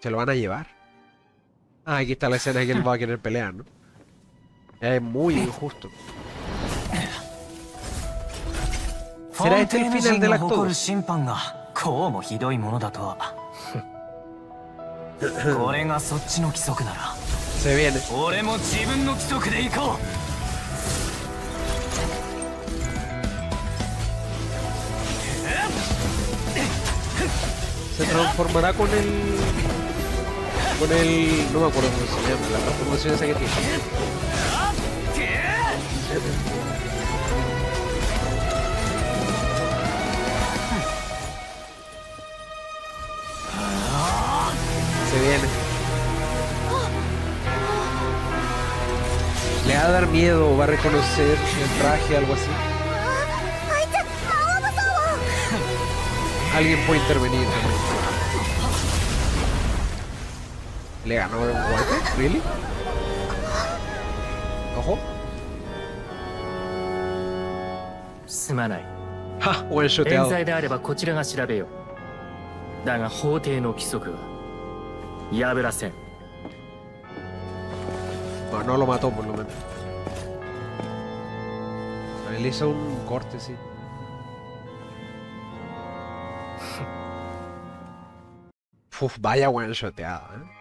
Se lo van a llevar. Ah, aquí está la escena que él va a querer pelear, ¿no? Es muy injusto. ¿Será este el final del acto 2? 審判がこうもひどいものだとはこれがそっちの規則なら Se viene. 俺も自分の規則で行こ Se transformará con el. con el. No me acuerdo cómo se llama, la transformación esa que tiene. Se viene. Le va a dar miedo, o va a reconocer el traje, algo así. Alguien puede intervenir. ¿Le ganó un golpe? ¿Really? Ojo. うすまない Ja, buen 冤 shoteado. 罪であればこちらが調べようだが法廷の規則は破らせん No, no lo mató por lo menos. Él hizo un corte, sí. Uf, vaya buen shoteado, ¿eh?